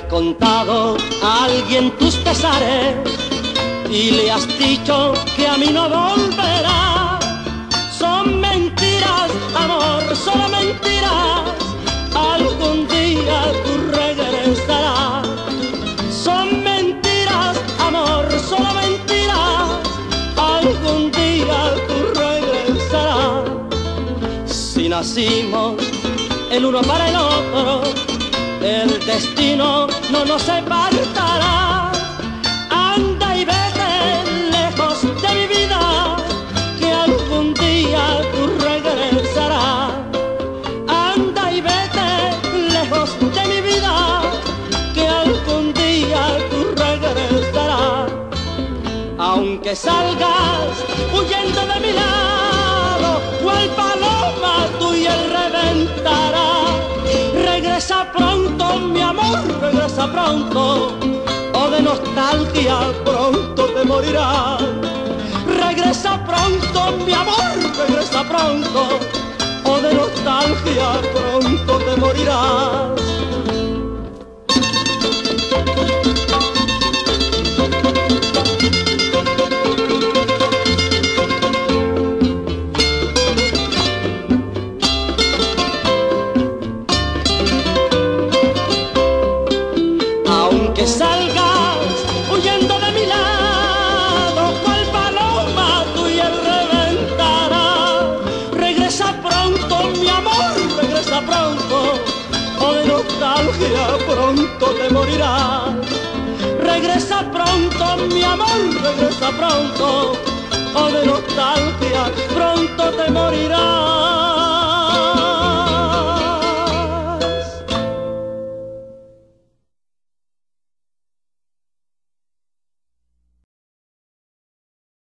contado a alguien tus pesares y le has dicho que a mí no volverá. Son mentiras, amor, solo mentiras. Algún día tú regresarás. Son mentiras, amor, solo mentiras. Algún día tú regresarás. Si nacimos el uno para el otro, el destino no nos separará. Anda y vete lejos de mi vida, que algún día tú regresarás. Anda y vete lejos de mi vida, que algún día tú regresarás. Aunque salgas huyendo de mi lado, Regresa pronto, mi amor, regresa pronto, o de nostalgia pronto te morirás. Regresa pronto, mi amor, regresa pronto, o de nostalgia nostalgia pronto te morirás. Regresa pronto, mi amor, regresa pronto, o de nostalgia pronto te morirás.